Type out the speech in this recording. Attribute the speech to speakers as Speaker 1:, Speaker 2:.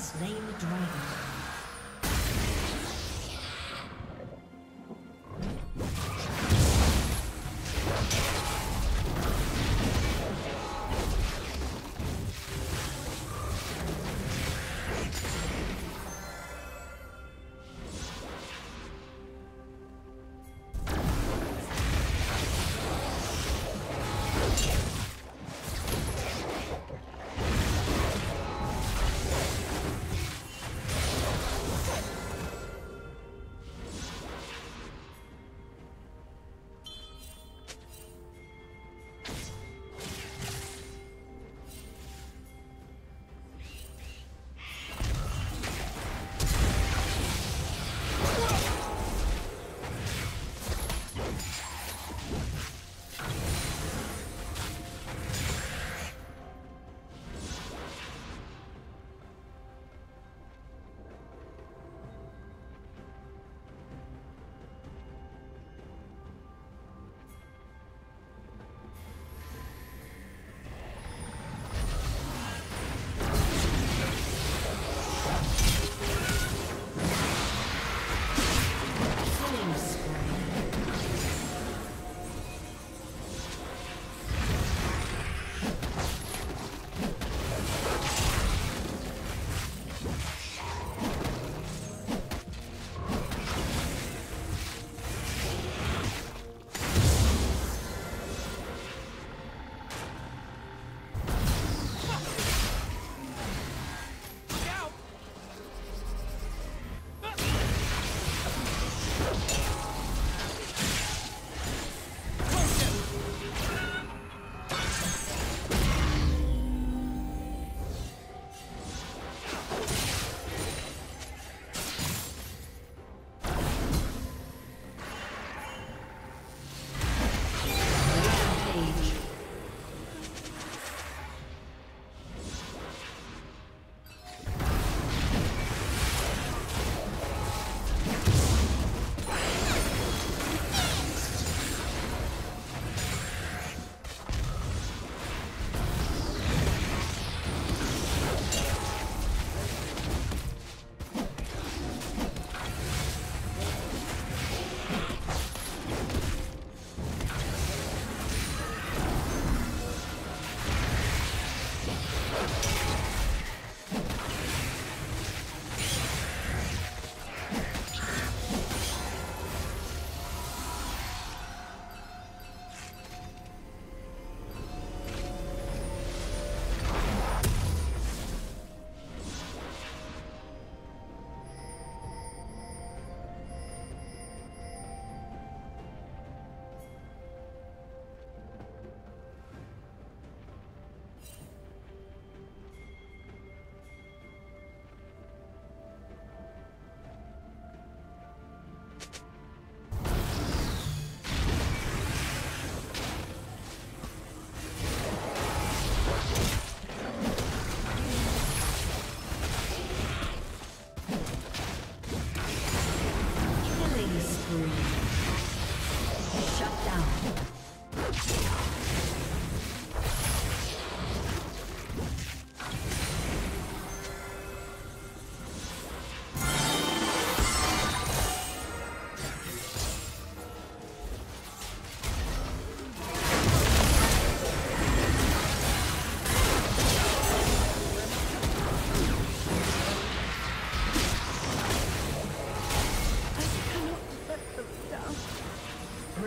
Speaker 1: slain the dragon.